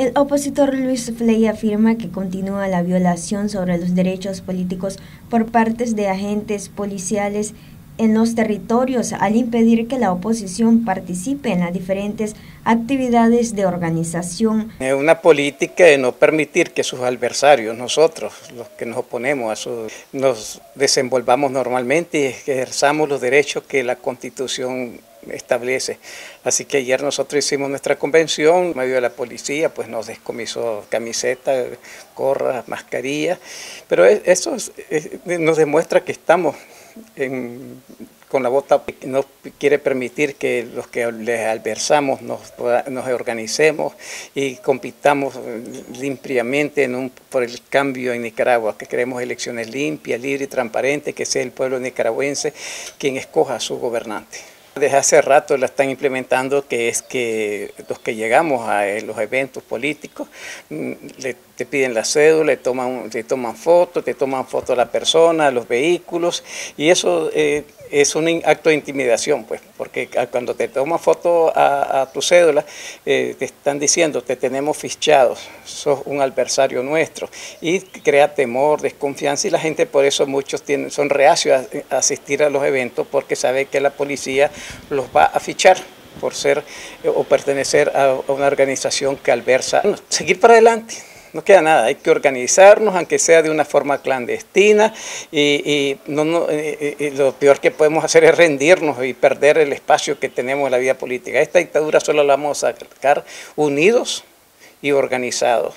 El opositor Luis Fley afirma que continúa la violación sobre los derechos políticos por parte de agentes policiales en los territorios al impedir que la oposición participe en las diferentes actividades de organización. Es una política de no permitir que sus adversarios, nosotros, los que nos oponemos a su, nos desenvolvamos normalmente y ejerzamos los derechos que la Constitución establece. Así que ayer nosotros hicimos nuestra convención, medio de la policía, pues nos descomisó camiseta, gorra, mascarilla, pero eso nos demuestra que estamos con la bota no quiere permitir que los que les adversamos nos, nos organicemos y compitamos limpiamente por el cambio en Nicaragua, que queremos elecciones limpias, libres y transparentes, que sea el pueblo nicaragüense quien escoja a su gobernante. Desde hace rato la están implementando, que es que los que llegamos a los eventos políticos, mm, le, te piden la cédula, le toman, te toman fotos, te toman fotos de la persona, los vehículos, y eso eh, es un acto de intimidación, pues, porque cuando te toman foto a, tu cédula, eh, te están diciendo, te tenemos fichados, sos un adversario nuestro, y crea temor, desconfianza, y la gente por eso muchos tienen, son reacios a, asistir a los eventos porque sabe que la policía los va a fichar por ser eh, o pertenecer a una organización que alversa. seguir para adelante no queda nada, hay que organizarnos, aunque sea de una forma clandestina, y, no, eh, eh, lo peor que podemos hacer es rendirnos y perder el espacio que tenemos en la vida política. Esta dictadura solo la vamos a sacar unidos y organizados,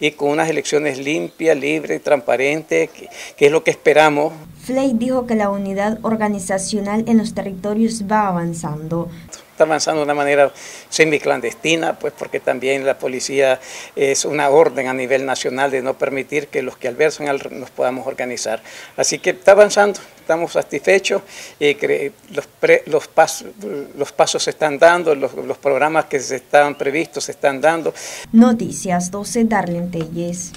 y con unas elecciones limpias, libres y transparentes, que es lo que esperamos. Flay dijo que la unidad organizacional en los territorios va avanzando está avanzando de una manera semiclandestina, pues porque también la policía es una orden a nivel nacional de no permitir que los que alversan nos podamos organizar. Así que está avanzando, estamos satisfechos, y los, los, pasos, los pasos se están dando, los, los programas que se estaban previstos se están dando. Noticias 12, Darlene Telles.